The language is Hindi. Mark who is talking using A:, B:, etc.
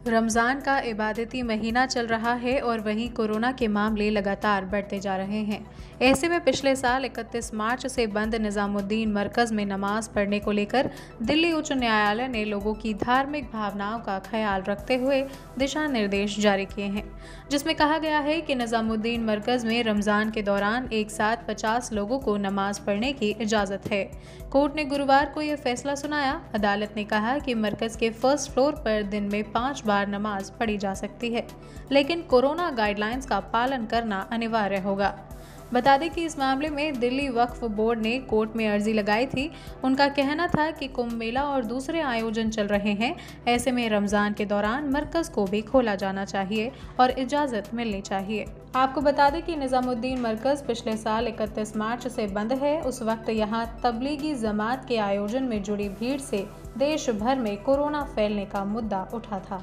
A: रमज़ान का इबादती महीना चल रहा है और वहीं कोरोना के मामले लगातार बढ़ते जा रहे हैं। ऐसे में पिछले साल 31 मार्च से बंद निज़ामुद्दीन मरकज़ में नमाज़ पढ़ने को लेकर दिल्ली उच्च न्यायालय ने लोगों की धार्मिक भावनाओं का ख्याल रखते हुए दिशा निर्देश जारी किए हैं, जिसमें कहा गया है कि निज़ामुद्दीन मरकज़ में रमज़ान के दौरान एक साथ पचास लोगों को नमाज़ पढ़ने की इजाज़त है। कोर्ट ने गुरुवार को यह फैसला सुनाया। अदालत ने कहा कि मरकज़ के फ़र्स्ट फ्लोर पर दिन में पाँच बार नमाज़ पढ़ी जा सकती है, लेकिन कोरोना गाइडलाइंस का पालन करना अनिवार्य होगा। बता दें कि इस मामले में दिल्ली वक्फ बोर्ड ने कोर्ट में अर्जी लगाई थी। उनका कहना था कि कुंभ मेला और दूसरे आयोजन चल रहे हैं। ऐसे में रमज़ान के दौरान मरकज को भी खोला जाना चाहिए और इजाज़त मिलनी चाहिए। आपको बता दें कि निज़ामुद्दीन मरकज़ पिछले साल 31 मार्च से बंद है। उस वक्त यहाँ तबलीगी जमात के आयोजन में जुड़ी भीड़ से देश भर में कोरोना फैलने का मुद्दा उठा था।